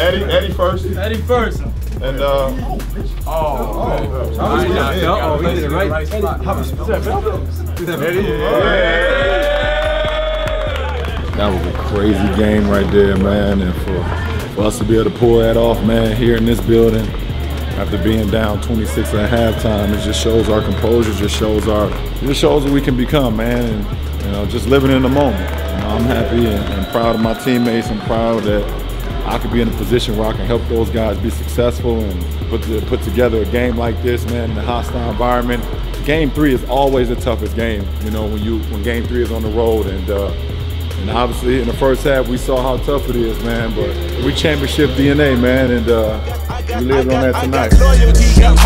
Eddie, Eddie first. Eddie first. And uh, oh, oh, I knocked out. Oh, he did it right. Eddie, how much was that, Velvet? Eddie, That was a crazy game right there, man. And for, for us to be able to pull that off, man, here in this building, after being down 26 at halftime, it just shows our composure, just shows our, just shows what we can become, man. And, you know, just living in the moment. You know, I'm happy and, and proud of my teammates. I'm proud that I could be in a position where I can help those guys be successful and put put together a game like this, man, in a hostile environment. Game three is always the toughest game, you know, when you when game three is on the road and. Uh, and obviously, in the first half, we saw how tough it is, man. But we championship DNA, man, and uh, we lived on that tonight. Loyalty, got.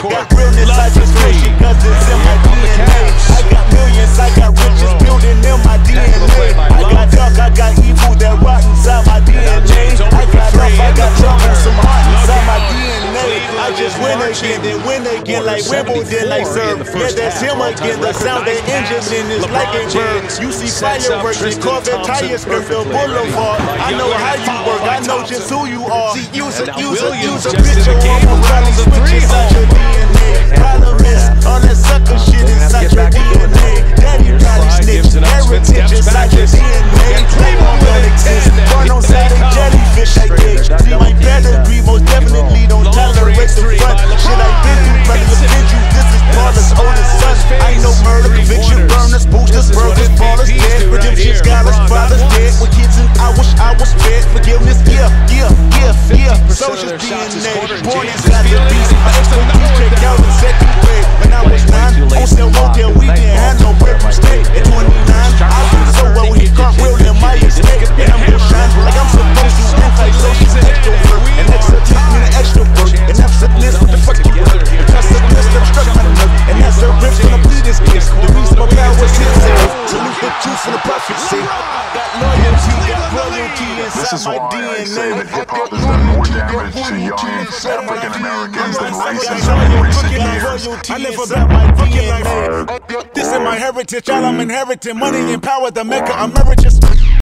Got, again, then win again like Wimbledon, like serve. Yeah, that's him again. The sound the engine in is like a bird. You see fireworks and Corvette tires skirt the boulevard. I know how you work, I know just who you are. See, use a, use a, use a picture of a rally switch inside your DNA. Problem is, all that sucker boosters, burgers, ballers, dead. Redemption, scholars, fathers, dead. With kids and I wish I was fed. Forgiveness, yeah, yeah, yeah, yeah. Soldier's DNA, born inside the beast. This is my why I say DNA. that hip hop has done more damage to young African Americans than racism in recent years. I never bet my fucking life. This is my heritage, all I'm inheriting. Money and power, the maker emeritus.